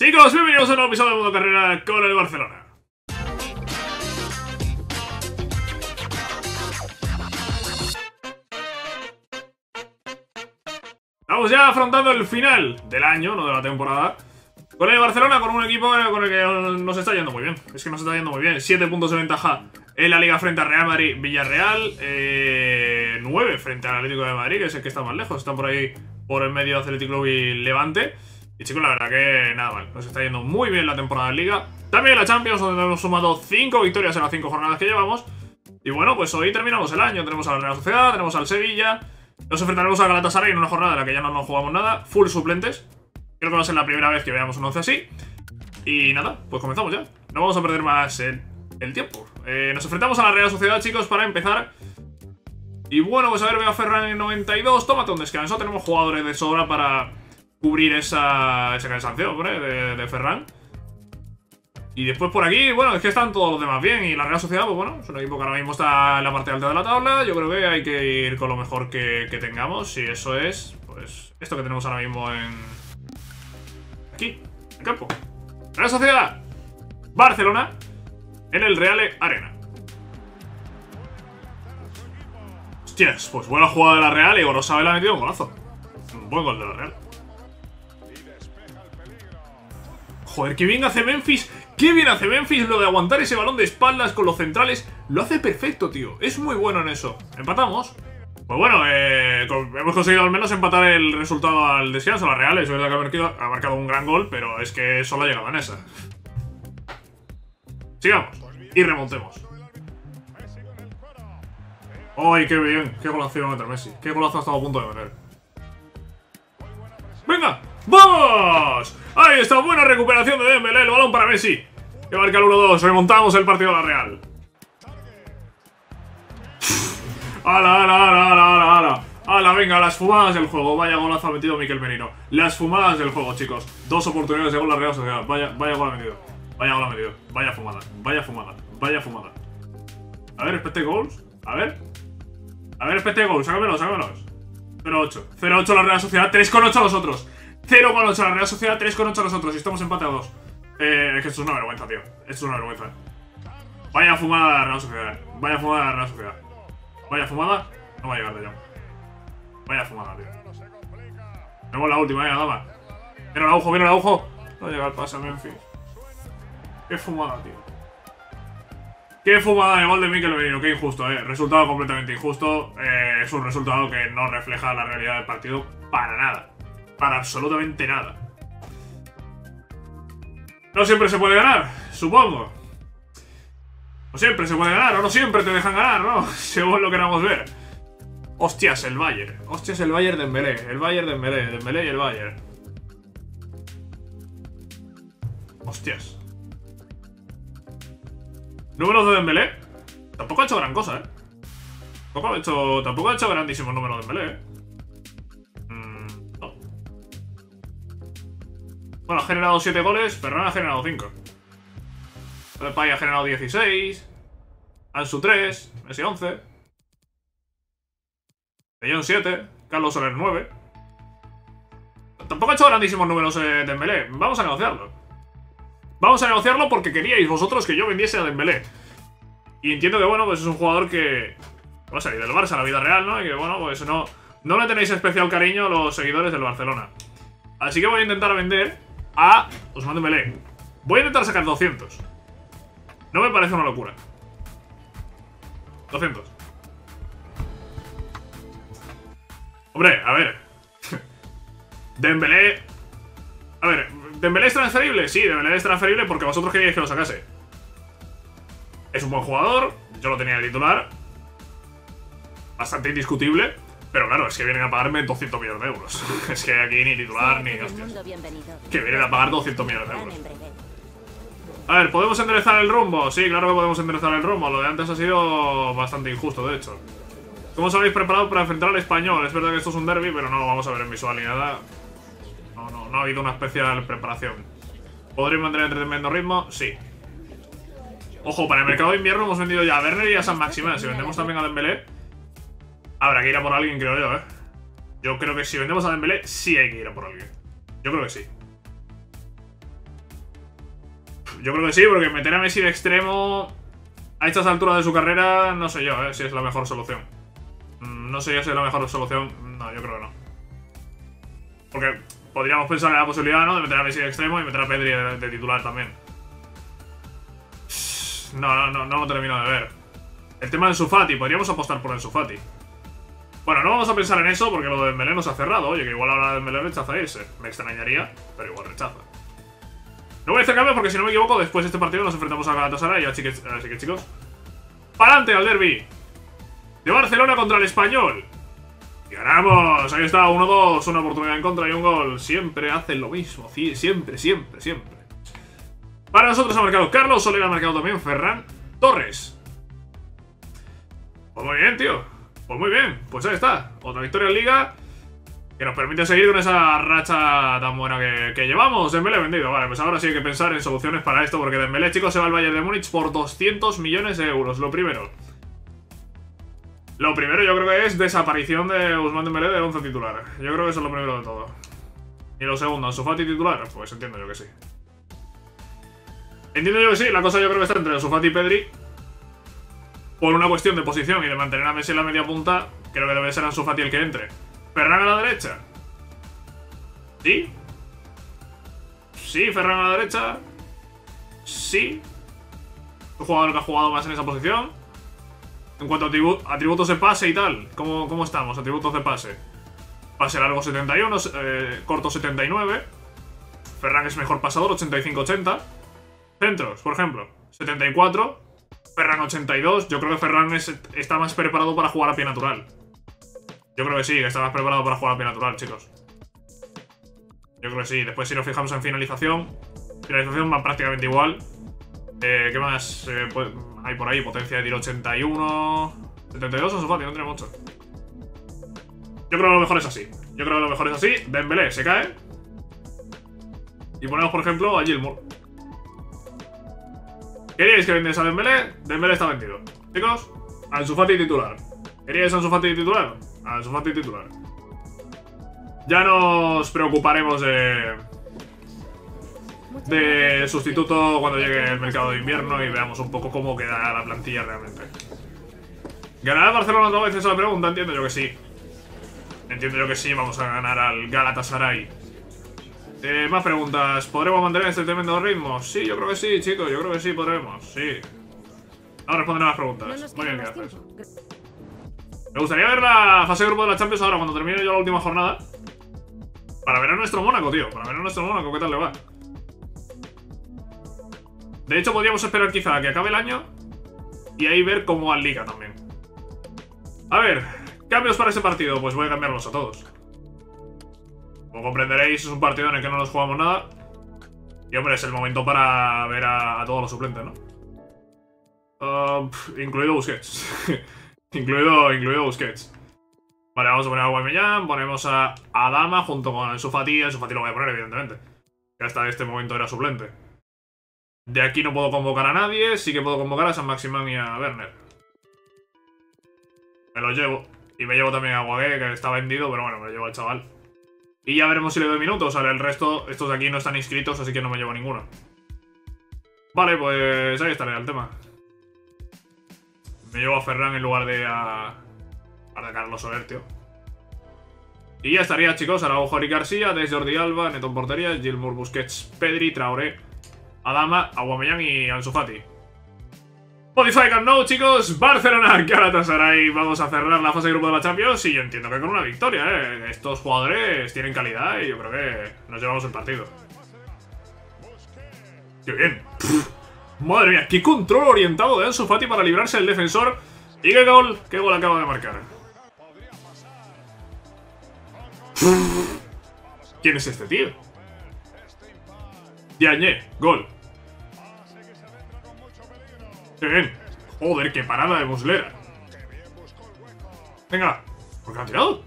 Chicos, bienvenidos a un nuevo episodio de Mundo Carrera con el Barcelona. Estamos ya afrontando el final del año, no de la temporada. Con el Barcelona, con un equipo con el que nos está yendo muy bien. Es que nos está yendo muy bien. 7 puntos de ventaja en la liga frente a Real Madrid, Villarreal. 9 eh, frente al Atlético de Madrid, que es el que está más lejos. Están por ahí por el medio de Atlético y Levante. Y chicos, la verdad que nada mal. Nos está yendo muy bien la temporada de liga. También la Champions, donde hemos sumado 5 victorias en las 5 jornadas que llevamos. Y bueno, pues hoy terminamos el año. Tenemos a la Real Sociedad, tenemos al Sevilla. Nos enfrentaremos a Galatasaray en una jornada en la que ya no nos jugamos nada. Full suplentes. Creo que va a ser la primera vez que veamos un 11 así. Y nada, pues comenzamos ya. No vamos a perder más el, tiempo. Eh, nos enfrentamos a la Real Sociedad, chicos, para empezar. Y bueno, pues a ver, veo a Ferran en 92. Tómate un descanso. Tenemos jugadores de sobra para cubrir esa, ese cansancio, hombre, de, de Ferran. Y después por aquí, bueno, es que están todos los demás bien. Y la Real Sociedad, pues bueno, es un equipo que ahora mismo está en la parte alta de la tabla. Yo creo que hay que ir con lo mejor que, tengamos. Y eso es, pues, esto que tenemos ahora mismo en... Aquí, en campo. Real Sociedad, Barcelona, en el Reale Arena. Hostias, pues buena jugada de la Real y Gorosabel ha metido un golazo. Un buen gol de la Real. Joder, qué bien hace Memphis. Qué bien hace Memphis lo de aguantar ese balón de espaldas con los centrales. Lo hace perfecto, tío. Es muy bueno en eso. ¿Empatamos? Pues bueno, eh, hemos conseguido al menos empatar el resultado al descanso. La Real es verdad que ha marcado, un gran gol, pero es que solo ha llegado en esa. Sigamos. Y remontemos. ¡Ay, qué bien! ¡Qué golazo iba a meter Messi! ¡Qué golazo ha estado a punto de meter! ¡Venga! ¡Vamos! Ahí está, buena recuperación de Dembélé, el balón para Messi. Que marca el 1-2, remontamos el partido a la Real. ¡Hala, ala, ala, ala, ala! ¡Hala, venga! Las fumadas del juego. Vaya golazo ha metido Miquel Merino. Las fumadas del juego, chicos. Dos oportunidades de gol la Real Sociedad. Vaya, vaya gol ha metido. Vaya gol ha metido. Vaya fumada. Vaya fumada. Vaya fumada. A ver, expected goals. A ver. A ver, expected goals. Sácamelos, sácamelos. 0-8. 0-8 la Real Sociedad. 3-8 los otros. 0,8 la Real Sociedad, 3,8 nosotros y estamos empate a 2. Eh, es que esto es una vergüenza, tío. Esto es una vergüenza. Vaya fumada la Real Sociedad. Vaya fumada la Real Sociedad. Vaya fumada. No va a llegar de yo. Vaya fumada, tío. Tenemos la última, venga, dama. Mira el agujo, mira el agujo. No llega el pase a Memphis. Qué fumada, tío. Qué fumada de gol de Mikel Merino, qué injusto, eh. Resultado completamente injusto. Eh, es un resultado que no refleja la realidad del partido para nada para absolutamente nada. No siempre se puede ganar, supongo. No siempre se puede ganar, o no siempre te dejan ganar, ¿no? Según lo queramos ver. Hostias, el Bayern. Hostias, el Bayern de Dembélé. El Bayern de Dembélé. Dembélé y el Bayern. Hostias. Números de Dembélé. Tampoco ha hecho gran cosa, ¿eh? Tampoco ha hecho, tampoco ha hecho grandísimos números de Dembélé, ¿eh? Bueno, ha generado 7 goles, Ferran ha generado 5. Pai ha generado 16. Ansu 3. Messi 11. De 7. Carlos Soler 9. Tampoco ha hecho grandísimos números de Dembélé. Vamos a negociarlo. Vamos a negociarlo porque queríais vosotros que yo vendiese a Dembélé. Y entiendo que, bueno, pues es un jugador que... Va a salir del Barça a la vida real, ¿no? Y que, bueno, pues no... No le tenéis especial cariño los seguidores del Barcelona. Así que voy a intentar vender a Usman Dembélé. Voy a intentar sacar 200. No me parece una locura. 200. Hombre, a ver. Dembélé... A ver, ¿Dembélé es transferible? Sí, Dembélé es transferible porque vosotros queríais que lo sacase. Es un buen jugador, yo lo tenía de titular. Bastante indiscutible. Pero claro, es que vienen a pagarme 200 millones de euros. es que aquí ni titular ni hostias. Que vienen a pagar 200 millones de euros. A ver, ¿podemos enderezar el rumbo? Sí, claro que podemos enderezar el rumbo. Lo de antes ha sido bastante injusto, de hecho. ¿Cómo os habéis preparado para enfrentar al español? Es verdad que esto es un derby, pero no lo vamos a ver en visual ni nada. No, no, no ha habido una especial preparación. ¿Podréis mantener el tremendo ritmo? Sí. Ojo, para el mercado de invierno hemos vendido ya a Werner y a San Maximal. Si vendemos también a Dembélé, Habrá que ir a por alguien, creo yo, ¿eh? Yo creo que si vendemos a Dembélé, sí hay que ir a por alguien. Yo creo que sí. yo creo que sí, porque meter a Messi de extremo a estas alturas de su carrera, no sé yo, eh, si es la mejor solución. Mm, no sé yo si es la mejor solución. No, yo creo que no. Porque podríamos pensar en la posibilidad, ¿no? De meter a Messi de extremo y meter a Pedri de, titular también. No, no, no, no lo termino de ver. El tema de Sufati, podríamos apostar por el Sufati. Bueno, no vamos a pensar en eso porque lo de Dembélé nos ha cerrado. Oye, que igual ahora Dembélé rechaza ese. Me extrañaría, pero igual rechaza. No voy a hacer cambio porque si no me equivoco, después de este partido nos enfrentamos a Galatasaray. Así que, así que chicos, ¡para adelante al derby! De Barcelona contra el Español. Y ganamos. Ahí está, 1-2. Una oportunidad en contra y un gol. Siempre hacen lo mismo. Siempre, siempre, siempre. Para nosotros ha marcado Carlos. Soler ha marcado también Ferran Torres. Pues muy bien, tío. Pues muy bien, pues ahí está. Otra victoria en Liga que nos permite seguir con esa racha tan buena que, llevamos. Dembélé vendido. Vale, pues ahora sí hay que pensar en soluciones para esto porque Dembélé, chicos, se va al Bayern de Múnich por 200 millones de euros. Lo primero. Lo primero yo creo que es desaparición de Usman Dembélé del 11 titular. Yo creo que eso es lo primero de todo. Y lo segundo, Sufati titular, pues entiendo yo que sí. Entiendo yo que sí, la cosa yo creo que está entre Sufati y Pedri por una cuestión de posición y de mantener a Messi en la media punta, creo que debe ser Ansu Fati el que entre. ¿Ferran a la derecha? ¿Sí? ¿Sí? ¿Ferran a la derecha? Sí. Un jugador que ha jugado más en esa posición. En cuanto a atributos de pase y tal, ¿cómo, cómo estamos? Atributos de pase. Pase largo 71, eh, corto 79. Ferran es mejor pasador, 85-80. Centros, por ejemplo, 74. Ferran 82. Yo creo que Ferran está más preparado para jugar a pie natural. Yo creo que sí, que está más preparado para jugar a pie natural, chicos. Yo creo que sí. Después si nos fijamos en finalización, finalización va prácticamente igual. Eh, ¿Qué más eh, pues, hay por ahí? Potencia de tiro 81... 72 o Sofati, no tiene mucho. Yo creo que lo mejor es así. Yo creo que lo mejor es así. Dembélé se cae. Y ponemos, por ejemplo, a Gilmour. ¿Queríais que vendiese a Dembélé? Dembélé está vendido. Chicos, Ansu Fati titular. ¿Queríais Ansu Fati titular? Ansu Fati titular. Ya nos preocuparemos de... De sustituto cuando llegue el mercado de invierno y veamos un poco cómo queda la plantilla realmente. ¿Ganará Barcelona otra vez? Esa la pregunta, entiendo yo que sí. Entiendo yo que sí, vamos a ganar al Galatasaray. Eh, más preguntas. ¿Podremos mantener este tremendo ritmo? Sí, yo creo que sí, chicos. Yo creo que sí podremos. Sí. Ahora responderé las preguntas. Muy bien, gracias. Me gustaría ver la fase de grupo de la Champions ahora, cuando termine yo la última jornada. Para ver a nuestro Mónaco, tío. Para ver a nuestro Mónaco, ¿qué tal le va? De hecho, podríamos esperar quizá a que acabe el año y ahí ver cómo va Liga también. A ver, cambios para ese partido. Pues voy a cambiarlos a todos. Como comprenderéis, es un partido en el que no nos jugamos nada. Y hombre, es el momento para ver a, todos los suplentes, ¿no? Uh, incluido Busquets. incluido, incluido Busquets. Vale, vamos a poner a Guaymellán, ponemos a Adama junto con el Sufati. El Sufati lo voy a poner, evidentemente. Que hasta este momento era suplente. De aquí no puedo convocar a nadie, sí que puedo convocar a San Maximán y a Werner. Me lo llevo. Y me llevo también a Guagué, que está vendido, pero bueno, me lo llevo al chaval. Y ya veremos si le doy minutos. Ahora el resto, estos de aquí no están inscritos, así que no me llevo ninguno. Vale, pues ahí estaré el tema. Me llevo a Ferran en lugar de a... a Carlos Soler, tío. Y ya estaría, chicos. Araujo y García, desde Jordi Alba, Neto portería, Gilmour, Busquets, Pedri, Traoré, Adama, Aguamellán y Ansu Fati. Spotify Camp Nou, chicos. Barcelona, Galatasaray. Vamos a cerrar la fase de grupo de la Champions. Y yo entiendo que con una victoria, ¿eh? Estos jugadores tienen calidad y yo creo que nos llevamos el partido. ¡Qué bien! Madre mía, qué control orientado de Ansu Fati para librarse del defensor. Y qué gol, qué gol acaba de marcar. ¿Quién es este tío? Diagne, gol. ¡Qué bien! Joder, qué parada de Muslera. Venga, ¿por qué no ha tirado?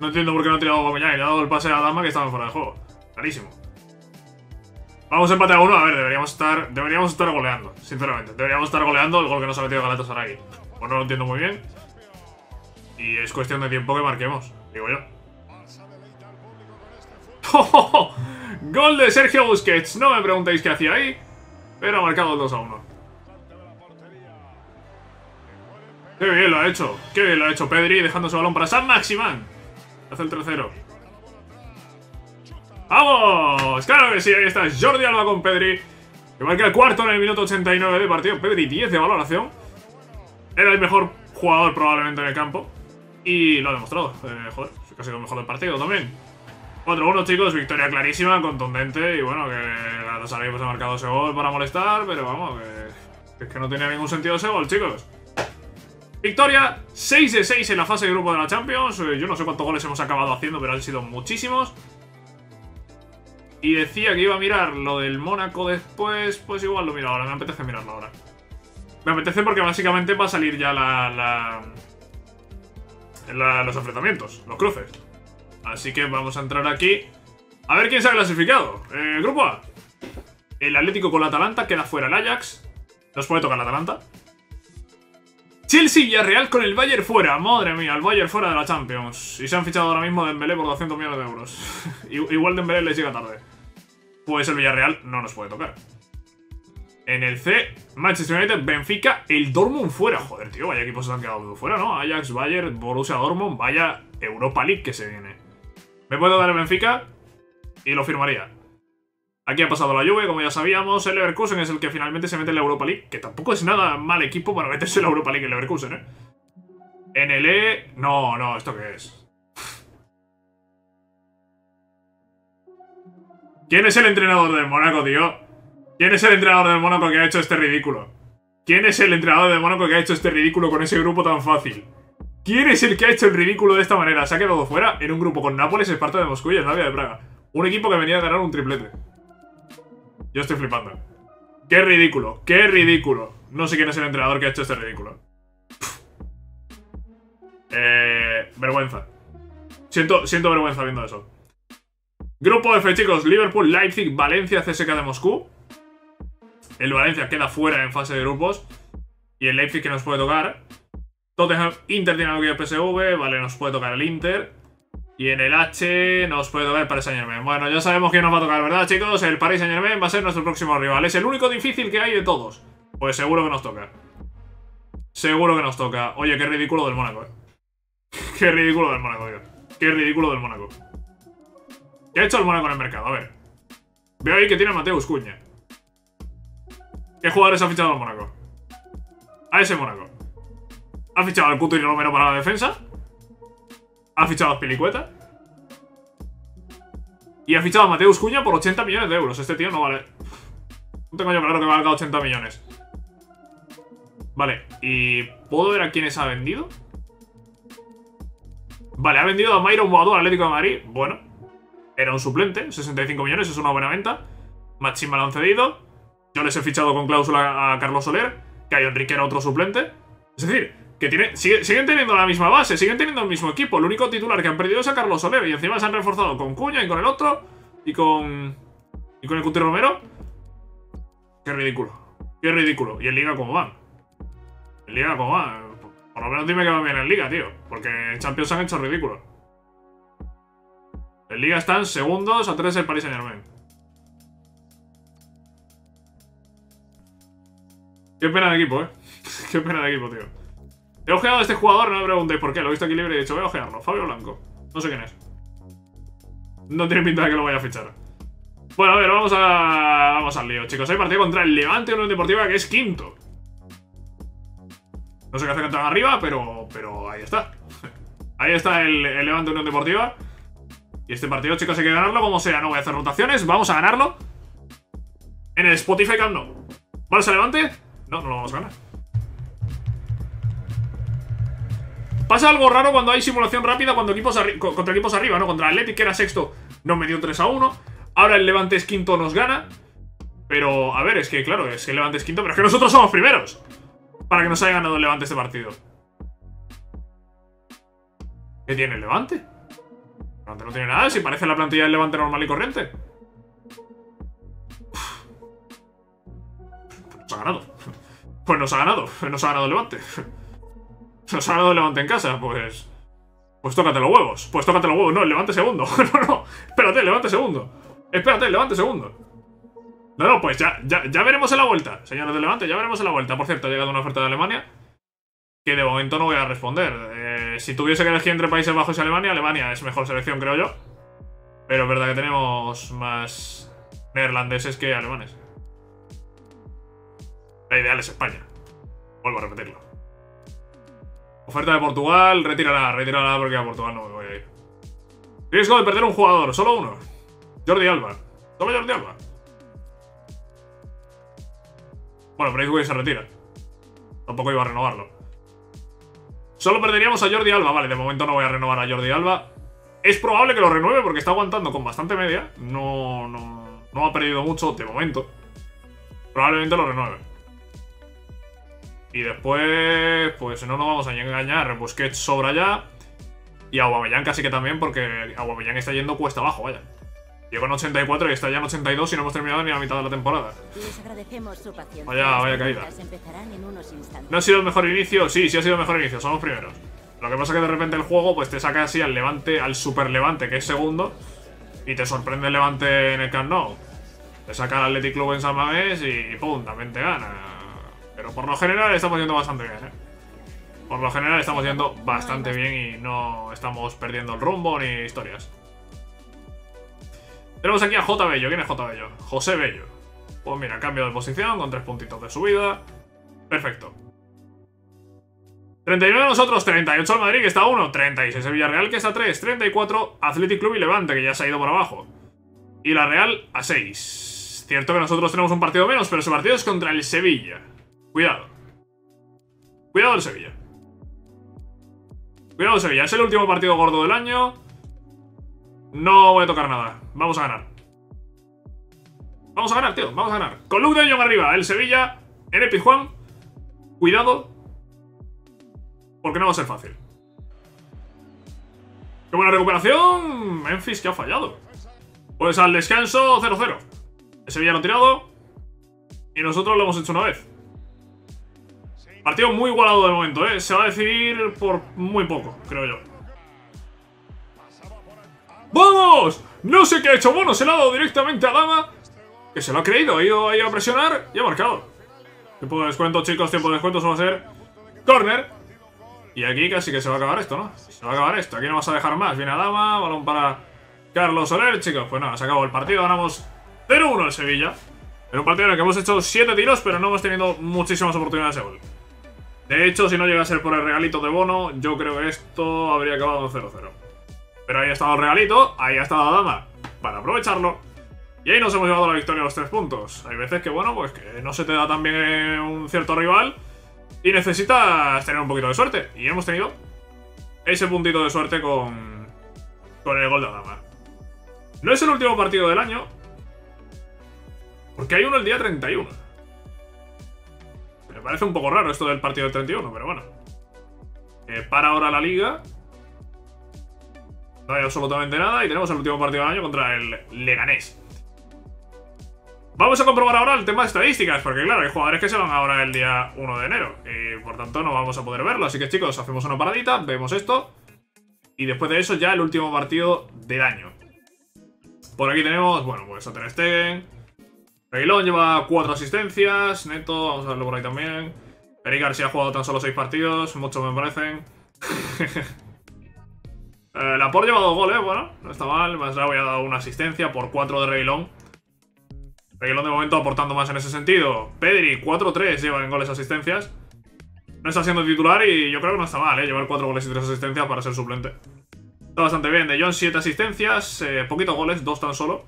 No entiendo por qué no ha tirado a Aubameyang. Le ha dado el pase a Dama que estaba fuera de juego. Clarísimo. Vamos a empate a uno. A ver, deberíamos estar, deberíamos estar goleando, sinceramente. Deberíamos estar goleando el gol que nos ha metido Galatasaray. Pues no lo entiendo muy bien. Y es cuestión de tiempo que marquemos, digo yo. Gol de Sergio Busquets. No me preguntéis qué hacía ahí, pero ha marcado el 2 a 1. Qué bien lo ha hecho. Qué bien lo ha hecho Pedri, dejando su balón para San Maximán. Hace el tercero. ¡Vamos! Claro que sí, ahí está Jordi Alba con Pedri. Que marca el cuarto en el minuto 89 de partido. Pedri 10 de valoración. Era el mejor jugador probablemente en el campo. Y lo ha demostrado. Eh, joder, ha sido el mejor del partido también. 4-1 chicos, victoria clarísima, contundente. Y bueno, que los pues ha marcado ese gol para molestar. Pero vamos, que, es que no tenía ningún sentido ese gol, chicos. Victoria, 6 de 6 en la fase de grupo de la Champions. Eh, yo no sé cuántos goles hemos acabado haciendo, pero han sido muchísimos. Y decía que iba a mirar lo del Mónaco después, pues igual lo miro ahora, me apetece mirarlo ahora. Me apetece porque básicamente va a salir ya la, la, los enfrentamientos, los cruces. Así que vamos a entrar aquí. A ver quién se ha clasificado. Eh, grupo A. El Atlético con la Atalanta, queda fuera el Ajax. Nos puede tocar la Atalanta. Chelsea y Villarreal con el Bayern fuera. Madre mía, el Bayern fuera de la Champions. Y se han fichado ahora mismo Dembélé por 200 millones de euros. Igual Dembélé les llega tarde pues el Villarreal no nos puede tocar. En el C, Manchester United, Benfica, el Dortmund fuera. Joder, tío, vaya equipos se han quedado fuera, ¿no? Ajax, Bayern, Borussia Dortmund, vaya Europa League que se viene. Me puedo dar el Benfica y lo firmaría. Aquí ha pasado la Juve, como ya sabíamos. El Leverkusen es el que finalmente se mete en la Europa League, que tampoco es nada mal equipo para meterse en la Europa League el Leverkusen, ¿eh? En el E... No, no, ¿esto qué es? ¿Quién es el entrenador del Mónaco, tío? ¿Quién es el entrenador del Mónaco que ha hecho este ridículo? ¿Quién es el entrenador del Mónaco que ha hecho este ridículo con ese grupo tan fácil? ¿Quién es el que ha hecho el ridículo de esta manera? Se ha quedado fuera en un grupo con Nápoles, Esparta de Moscú y Slavia de Praga. Un equipo que venía a ganar un triplete. Yo estoy flipando. ¡Qué ridículo! ¡Qué ridículo! No sé quién es el entrenador que ha hecho este ridículo. Eh, vergüenza. Siento, siento vergüenza viendo eso. Grupo F, chicos. Liverpool, Leipzig, Valencia, CSK de Moscú. El Valencia queda fuera en fase de grupos. Y el Leipzig que nos puede tocar. Tottenham, Inter tiene algo que PSV. Vale, nos puede tocar el Inter. Y en el H nos puede tocar el Paris Saint Germain. Bueno, ya sabemos quién nos va a tocar, ¿verdad, chicos? El Paris Saint Germain va a ser nuestro próximo rival. Es el único difícil que hay de todos. Pues seguro que nos toca. Seguro que nos toca. Oye, qué ridículo del Mónaco, eh. qué ridículo del Mónaco, tío. Qué ridículo del Mónaco. ¿Qué ha hecho el Mónaco en el mercado? A ver. Veo ahí que tiene a Mateus Cuña. ¿Qué jugadores ha fichado el Mónaco? A ese Mónaco. Ha fichado al puto y Romero para la defensa. Ha fichado a Pelicueta. Y ha fichado a Mateus Cuña por 80 millones de euros. Este tío no vale. No tengo yo claro que valga 80 millones. Vale, ¿y puedo ver a quiénes ha vendido? Vale, ha vendido a Myron Boadú al Atlético de Madrid. Bueno, era un suplente, 65 millones, es una buena venta. Machín me lo han cedido. Yo les he fichado con cláusula a Carlos Soler. Cayo Enrique era otro suplente. Es decir, siguen teniendo la misma base, siguen teniendo el mismo equipo. El único titular que han perdido es a Carlos Soler. Y encima se han reforzado con Cuña y con el otro. Y con. Y con el Cuti Romero. Qué ridículo. Qué ridículo. ¿Y en Liga cómo van? ¿En Liga cómo van? Por lo menos dime que van bien en Liga, tío. Porque en Champions han hecho ridículo. En Liga están segundos a tres el Paris Saint Germain. Qué pena de equipo, eh. Qué pena de equipo, tío. He ojeado a este jugador, no me preguntéis por qué. Lo he visto aquí libre y he dicho, voy a ojearlo. Fabio Blanco. No sé quién es. No tiene pinta de que lo vaya a fichar. Bueno, a ver, vamos a. Vamos al lío, chicos. Hay partido contra el Levante Unión Deportiva, que es quinto. No sé qué hacer contra arriba, pero. Pero ahí está. Ahí está el, el Levante Unión Deportiva. Y este partido, chicos, hay que ganarlo como sea. No voy a hacer rotaciones, vamos a ganarlo. En el Spotify Camp no. ¿Barça Levante? No, no lo vamos a ganar. Pasa algo raro cuando hay simulación rápida cuando equipos contra equipos arriba, ¿no? Contra Athletic, que era sexto, nos metió 3 a 1. Ahora el Levante es quinto, nos gana. Pero, a ver, es que, claro, es que el Levante es quinto, pero es que nosotros somos primeros. Para que nos haya ganado el Levante este partido. ¿Qué tiene el Levante? Levante no tiene nada, si parece la plantilla del Levante normal y corriente. Nos ha ganado. Pues nos ha ganado. Nos ha ganado el Levante. Nos ha ganado el Levante en casa, pues... Pues tócate los huevos. Pues tócate los huevos. No, Levante segundo. no, no. Espérate, Levante segundo. Espérate, Levante segundo. No, no, pues ya, ya, ya veremos en la vuelta. Señores del Levante, ya veremos en la vuelta. Por cierto, ha llegado una oferta de Alemania. Que de momento no voy a responder. Eh, si tuviese que elegir entre Países Bajos y Alemania, Alemania es mejor selección, creo yo. Pero es verdad que tenemos más neerlandeses que alemanes. La ideal es España. Vuelvo a repetirlo. Oferta de Portugal, retírala, retírala porque a Portugal no me voy a ir. Riesgo de perder un jugador, solo uno. Jordi Alba. Solo Jordi Alba. Bueno, Braithwaite se retira. Tampoco iba a renovarlo. Solo perderíamos a Jordi Alba. Vale, de momento no voy a renovar a Jordi Alba. Es probable que lo renueve porque está aguantando con bastante media. No, no, no ha perdido mucho de momento. Probablemente lo renueve. Y después, pues no nos vamos a engañar. Busquets sobra ya. Y Aguamellán casi que también porque Aguamellán está yendo cuesta abajo, vaya. Llegó en 84 y está ya en 82 y no hemos terminado ni la mitad de la temporada. Vaya, vaya caída. ¿No ha sido el mejor inicio? Sí, sí ha sido el mejor inicio, somos primeros. Lo que pasa es que de repente el juego pues te saca así al Levante, al Super Levante, que es segundo, y te sorprende el Levante en el Camp Nou. Te saca al Athletic Club en San Mamés y pum, también te gana. Pero por lo general estamos yendo bastante bien, ¿eh? Por lo general estamos yendo bastante bien y no estamos perdiendo el rumbo ni historias. Tenemos aquí a J. Bello. ¿Quién es J. Bello? José Bello. Pues mira, cambio de posición con tres puntitos de subida. Perfecto. 39 nosotros, 38 al Madrid, que está a 1, 36 el Villarreal, que está a 3, 34 Athletic Club y Levante, que ya se ha ido por abajo. Y la Real a 6. Cierto que nosotros tenemos un partido menos, pero ese partido es contra el Sevilla. Cuidado. Cuidado el Sevilla. Cuidado el Sevilla, es el último partido gordo del año. No voy a tocar nada. Vamos a ganar. Vamos a ganar, tío. Vamos a ganar. Con Luke de Jong arriba. El Sevilla. En el Juan. Cuidado. Porque no va a ser fácil. ¡Qué buena recuperación! Memphis que ha fallado. Pues al descanso 0-0. El Sevilla lo ha tirado. Y nosotros lo hemos hecho una vez. Partido muy igualado de momento, ¿eh? Se va a decidir por muy poco, creo yo. ¡Vamos! No sé qué ha hecho Bono, se lo ha dado directamente a Dama. Que se lo ha creído, ha ido ahí a presionar y ha marcado. Tiempo de descuento, chicos, tiempo de descuento, eso va a ser corner. Y aquí casi que se va a acabar esto, ¿no? Se va a acabar esto, aquí no vas a dejar más. Viene a Dama, balón para Carlos Soler, chicos. Pues nada, se acabó el partido, ganamos 0-1 el Sevilla. En un partido en el que hemos hecho 7 tiros, pero no hemos tenido muchísimas oportunidades de gol. De hecho, si no llega a ser por el regalito de Bono, yo creo que esto habría acabado 0-0. Pero ahí ha estado el regalito, ahí ha estado la dama, para aprovecharlo. Y ahí nos hemos llevado la victoria a los tres puntos. Hay veces que, bueno, pues que no se te da tan bien eh, un cierto rival y necesitas tener un poquito de suerte. Y hemos tenido ese puntito de suerte con, con el gol de dama. No es el último partido del año, porque hay uno el día 31. Parece un poco raro esto del partido del 31, pero bueno. Eh, para ahora la liga no hay absolutamente nada y tenemos el último partido del año contra el Leganés. Vamos a comprobar ahora el tema de estadísticas, porque claro, hay jugadores que se van ahora el día 1 de enero y por tanto no vamos a poder verlo. Así que chicos, hacemos una paradita, vemos esto y después de eso ya el último partido del año. Por aquí tenemos, bueno, pues a Ter Stegen. Reguilón lleva 4 asistencias, Neto, vamos a verlo por ahí también. Eric García ha jugado tan solo 6 partidos, muchos me parecen. Eh, la por lleva dos goles, bueno, no está mal. Le ha dado una asistencia por 4 de Reguilón. Reguilón de momento aportando más en ese sentido. Pedri, 4-3 lleva en goles asistencias. No está siendo titular y yo creo que no está mal, ¿eh? Llevar 4 goles y 3 asistencias para ser suplente. Está bastante bien. De John, 7 asistencias, eh, poquitos goles, 2 tan solo.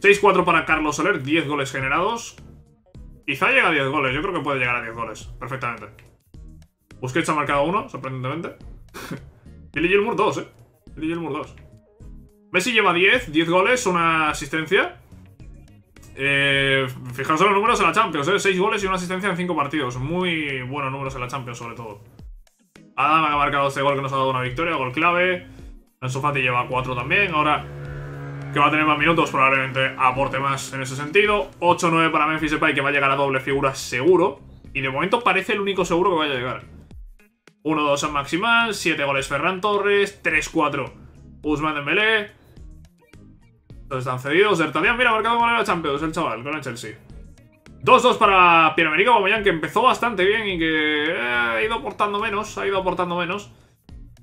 6-4 para Carlos Soler, 10 goles generados. Quizá llega a 10 goles, yo creo que puede llegar a 10 goles, perfectamente. Busquets ha marcado uno, sorprendentemente. Billy Gilmour 2, eh. Guillermo 2. Messi lleva 10, 10 goles, una asistencia. Eh, fijaos en los números en la Champions, ¿eh? 6 goles y una asistencia en 5 partidos. Muy buenos números en la Champions, sobre todo. Adam ha marcado este gol que nos ha dado una victoria, gol clave. Ansu Fati lleva 4 también. Ahora que va a tener más minutos, probablemente aporte más en ese sentido. 8-9 para Memphis Depay, que va a llegar a doble figura seguro. Y de momento parece el único seguro que vaya a llegar. 1-2 San Maximal, 7 goles Ferran Torres, 3-4 Usman Dembélé. Todos están cedidos. Ertadian, mira, marcado con la Champions, el chaval, con el Chelsea. 2-2 para Pierre-Emerick Aubameyang, que empezó bastante bien y que eh, ha ido aportando menos, ha ido aportando menos.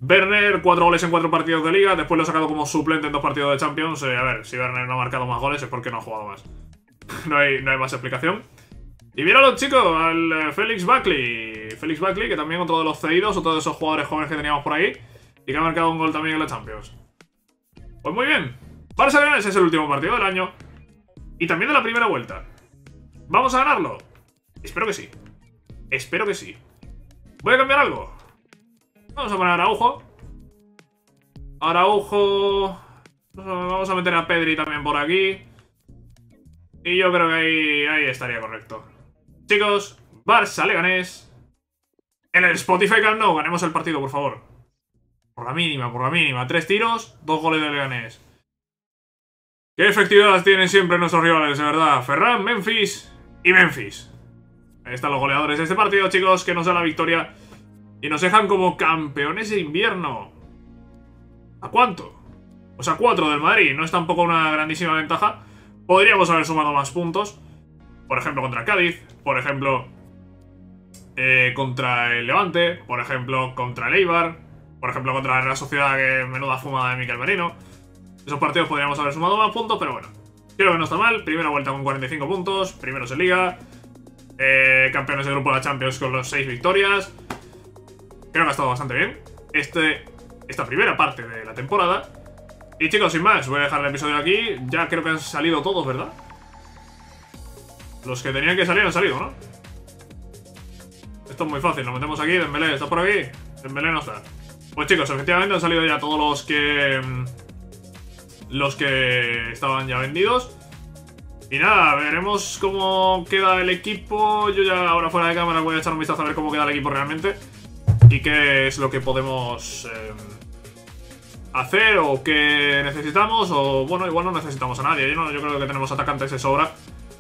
Werner, 4 goles en 4 partidos de liga, después lo ha sacado como suplente en 2 partidos de Champions. Eh, a ver, si Werner no ha marcado más goles es porque no ha jugado más. no, hay, no hay más explicación. Y míralo, chicos, al eh, Félix Buckley. Félix Buckley, que también otro de los cedidos, otro de esos jugadores jóvenes que teníamos por ahí. Y que ha marcado un gol también en la Champions. Pues muy bien. Barça Leones es el último partido del año. Y también de la primera vuelta. ¿Vamos a ganarlo? Espero que sí. Espero que sí. ¿Voy a cambiar algo? Vamos a poner a Araujo. Araujo... Vamos a meter a Pedri también por aquí. Y yo creo que ahí, ahí estaría correcto. Chicos, Barça Leganés. En el Spotify Camp no, ganemos el partido, por favor. Por la mínima, por la mínima. Tres tiros, dos goles de Leganés. ¿Qué efectividad tienen siempre nuestros rivales, de verdad? Ferran, Memphis y Memphis. Ahí están los goleadores de este partido, chicos, que nos da la victoria. Y nos dejan como campeones de invierno. ¿A cuánto? Pues a cuatro del Madrid. No es tampoco una grandísima ventaja. Podríamos haber sumado más puntos. Por ejemplo, contra Cádiz. Por ejemplo, eh, contra el Levante. Por ejemplo, contra el Eibar. Por ejemplo, contra la Real Sociedad, que menuda fumada de Miquel Merino. Esos partidos podríamos haber sumado más puntos, pero bueno. Creo que no está mal. Primera vuelta con 45 puntos. Primeros en Liga. Eh, campeones de grupo de la Champions con los 6 victorias. Creo que ha estado bastante bien. Este, esta primera parte de la temporada. Y chicos, sin más, voy a dejar el episodio aquí. Ya creo que han salido todos, ¿verdad? Los que tenían que salir han salido, ¿no? Esto es muy fácil, nos metemos aquí, Dembélé, ¿está por aquí? Dembélé no está. Pues chicos, efectivamente han salido ya todos los que... Mm, los que estaban ya vendidos. Y nada, veremos cómo queda el equipo. Yo ya ahora fuera de cámara voy a echar un vistazo a ver cómo queda el equipo realmente. Y qué es lo que podemos... Eh, hacer o qué necesitamos o bueno, igual no necesitamos a nadie. Yo, creo que tenemos atacantes de sobra,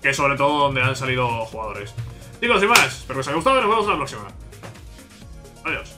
que es sobre todo donde han salido jugadores. Chicos, sin más, espero que os haya gustado y nos vemos la próxima. Adiós.